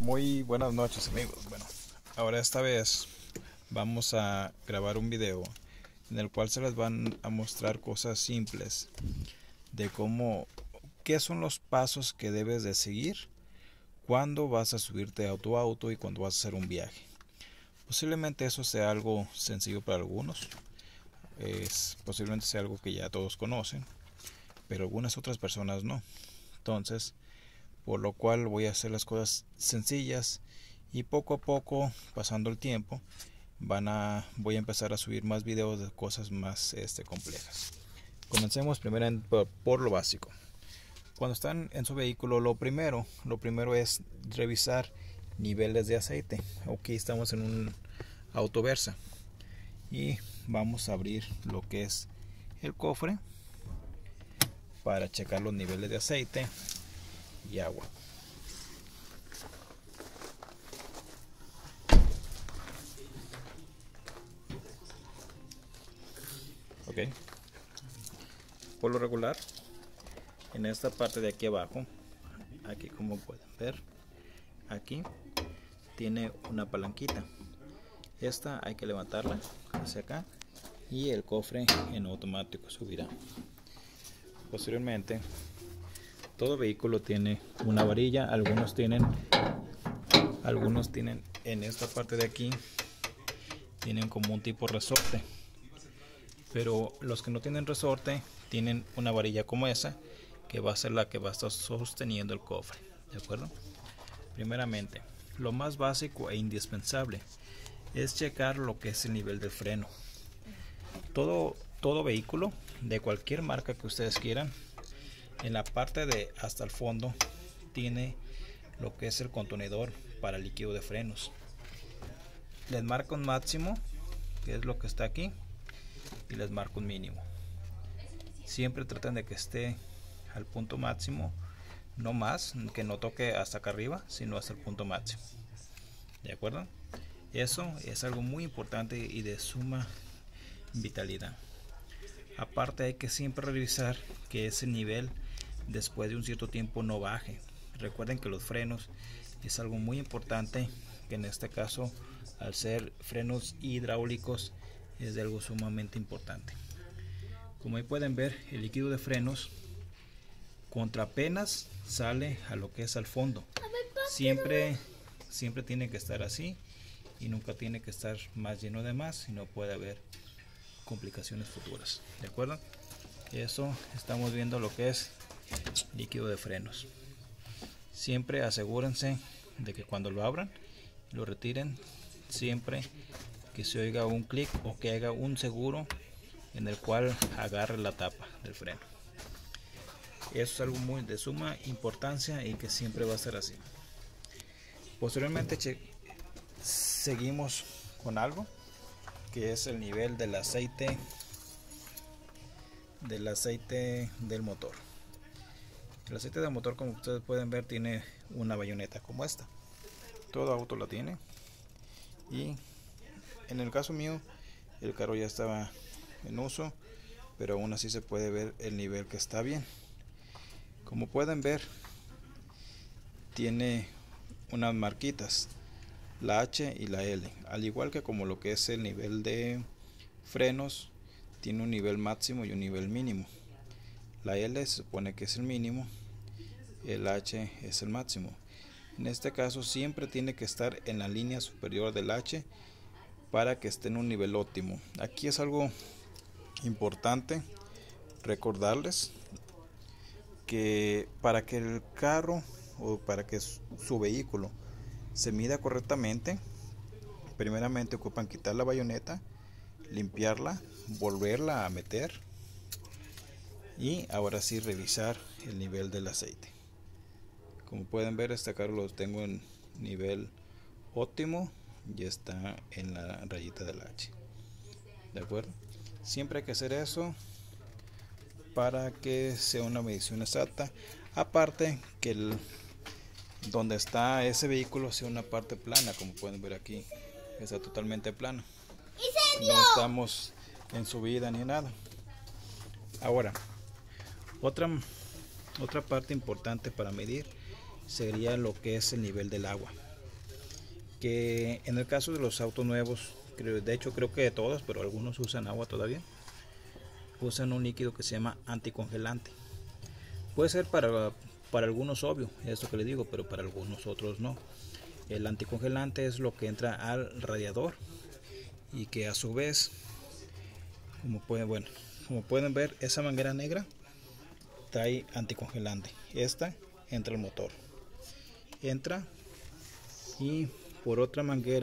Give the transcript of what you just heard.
Muy buenas noches amigos. Bueno, ahora esta vez vamos a grabar un video en el cual se les van a mostrar cosas simples de cómo, qué son los pasos que debes de seguir cuando vas a subirte a tu auto y cuando vas a hacer un viaje. Posiblemente eso sea algo sencillo para algunos, es posiblemente sea algo que ya todos conocen, pero algunas otras personas no. Entonces, por lo cual voy a hacer las cosas sencillas y poco a poco pasando el tiempo van a voy a empezar a subir más videos de cosas más este, complejas. Comencemos primero por, por, lo básico. Cuando están en su vehículo lo primero lo primero es revisar niveles de aceite. Aquí estamos en un autoversa y vamos a abrir lo que es el cofre para checar los niveles de aceite y agua. Ok. Por lo regular, en esta parte de aquí abajo, aquí como pueden ver, aquí tiene una palanquita. Esta hay que levantarla hacia acá y el cofre en automático subirá. Posteriormente todo vehículo tiene una varilla. Algunos tienen algunos tienen en esta parte de aquí tienen como un tipo resorte. Pero los que no tienen resorte tienen una varilla como esa que va a ser la que va a estar sosteniendo el cofre de acuerdo primeramente lo más básico e indispensable es checar lo que es el nivel de freno. Todo todo vehículo de cualquier marca que ustedes quieran en la parte de hasta el fondo tiene lo que es el contenedor para líquido de frenos. Les marco un máximo que es lo que está aquí y les marco un mínimo. Siempre traten de que esté al punto máximo no más que no toque hasta acá arriba sino hasta el punto máximo. De acuerdo eso es algo muy importante y de suma vitalidad. Aparte hay que siempre revisar que ese nivel después de un cierto tiempo no baje. Recuerden que los frenos es algo muy importante, que en este caso al ser frenos hidráulicos es de algo sumamente importante. Como ahí pueden ver, el líquido de frenos contra apenas sale a lo que es al fondo. Siempre, siempre tiene que estar así y nunca tiene que estar más lleno de más, si no puede haber complicaciones futuras. ¿De acuerdo? Eso estamos viendo lo que es líquido de frenos. Siempre asegúrense de que cuando lo abran lo retiren siempre que se oiga un clic o que haga un seguro en el cual agarre la tapa del freno. Eso es algo muy de suma importancia y que siempre va a ser así. Posteriormente seguimos con algo que es el nivel del aceite del aceite del motor el aceite de motor, como ustedes pueden ver, tiene una bayoneta como esta. Todo auto la tiene. Y en el caso mío, el carro ya estaba en uso, pero aún así se puede ver el nivel que está bien. Como pueden ver, tiene unas marquitas, la H y la L, al igual que como lo que es el nivel de frenos, tiene un nivel máximo y un nivel mínimo. La L se supone que es el mínimo el H es el máximo. En este caso siempre tiene que estar en la línea superior del H para que esté en un nivel óptimo. Aquí es algo importante recordarles que para que el carro o para que su vehículo se mida correctamente, primeramente ocupan quitar la bayoneta, limpiarla, volverla a meter y ahora sí revisar el nivel del aceite. Como pueden ver este carro lo tengo en nivel óptimo y está en la rayita del H. ¿De acuerdo? Siempre hay que hacer eso para que sea una medición exacta. Aparte que el, donde está ese vehículo sea una parte plana, como pueden ver aquí, está totalmente plano. No estamos en subida ni nada. Ahora, otra, otra parte importante para medir sería lo que es el nivel del agua. que en el caso de los autos nuevos, de hecho creo que de todos, pero algunos usan agua todavía, usan un líquido que se llama anticongelante. Puede ser para, para algunos obvio, esto que le digo, pero para algunos otros no. El anticongelante es lo que entra al radiador y que a su vez, como pueden, bueno, como pueden ver, esa manguera negra trae anticongelante. Esta entra al motor. Entra y por otra manguera